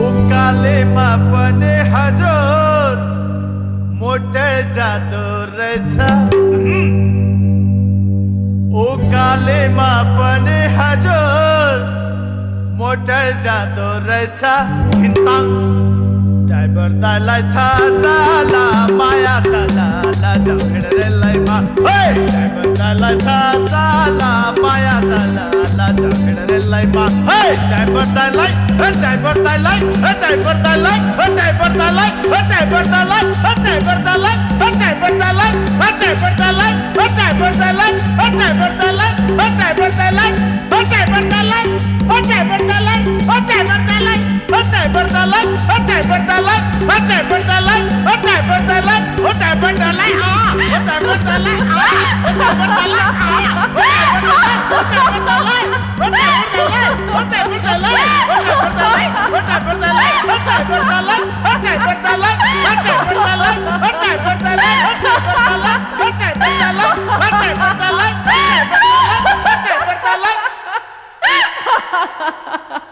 उकालेमा पनि हजुर मोटर जाँदो रहेछ उकालेमा पनि हजुर मोटर जाँदो रहेछ ड्राइभर दाइलाई छ साला माया साला झगडेर ड्राइभर दाइलाई छ life, hey, diaper thy life, hey, diaper thy life, hey, diaper thy life, hey, diaper thy life, hey, diaper thy life, hey, diaper thy life, hey, diaper thy life, hey, diaper thy life, hey, diaper thy life, hey, diaper thy life, hey, diaper thy life, hey, diaper thy life, hey, diaper thy life, hey, diaper thy life, hey, diaper thy life, hey, diaper thy life, hey, diaper thy life, hey, diaper thy life, hey, diaper thy life, ah, hey, diaper thy life, ah, hey, diaper thy life, ah, hey, diaper thy life, ah, hey, diaper thy life, ah, Ha ha ha!